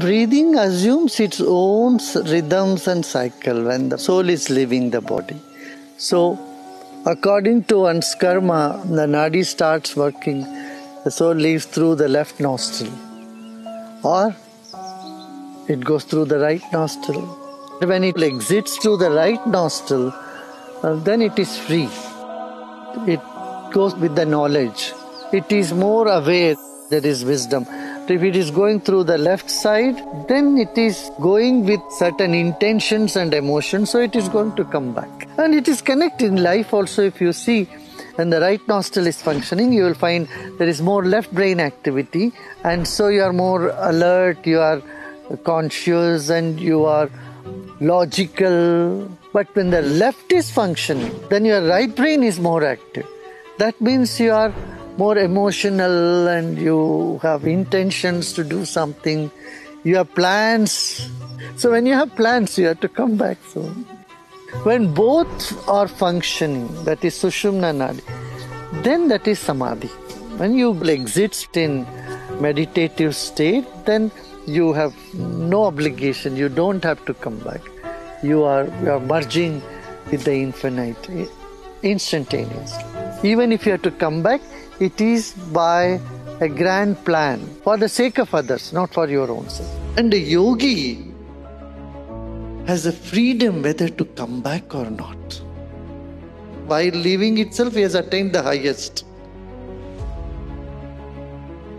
breathing assumes its own rhythms and cycle when the soul is leaving the body. So, according to one's karma, the nadi starts working, the soul leaves through the left nostril, or it goes through the right nostril. When it exits through the right nostril, uh, then it is free. It goes with the knowledge. It is more aware. There is wisdom. If it is going through the left side, then it is going with certain intentions and emotions, so it is going to come back. And it is connected in life also. If you see, when the right nostril is functioning, you will find there is more left brain activity, and so you are more alert, you are conscious, and you are logical. But when the left is functioning, then your right brain is more active. That means you are more emotional and you have intentions to do something. You have plans. So when you have plans, you have to come back soon. When both are functioning, that is Sushumna Nadi, then that is Samadhi. When you exist in meditative state, then you have no obligation. You don't have to come back. You are, you are merging with the infinite instantaneously. Even if you have to come back, it is by a grand plan for the sake of others, not for your own sake. And the yogi has a freedom whether to come back or not. While leaving itself, he has attained the highest.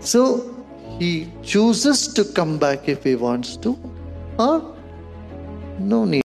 So he chooses to come back if he wants to, or no need.